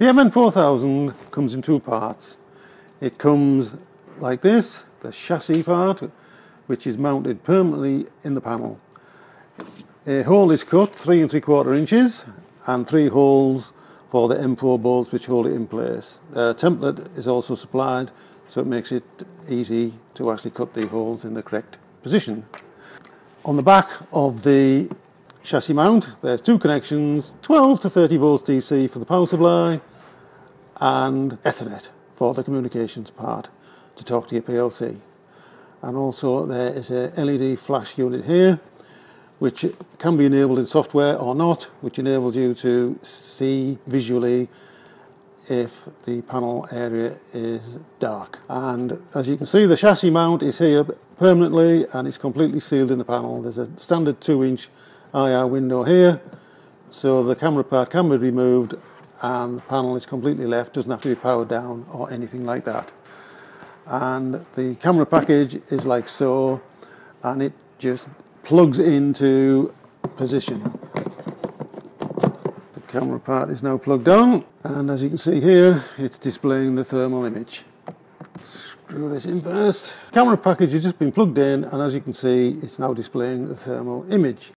The MN4000 comes in two parts. It comes like this, the chassis part, which is mounted permanently in the panel. A hole is cut three and three quarter inches and three holes for the M4 bolts which hold it in place. A template is also supplied so it makes it easy to actually cut the holes in the correct position. On the back of the chassis mount there's two connections 12 to 30 volts DC for the power supply and Ethernet for the communications part to talk to your PLC and also there is a LED flash unit here which can be enabled in software or not which enables you to see visually if the panel area is dark. And as you can see the chassis mount is here permanently and it's completely sealed in the panel. There's a standard 2 inch IR window here. So the camera part can be removed and the panel is completely left doesn't have to be powered down or anything like that. And the camera package is like so and it just plugs into position. The camera part is now plugged on and as you can see here it's displaying the thermal image. Screw this in first camera package has just been plugged in and as you can see it's now displaying the thermal image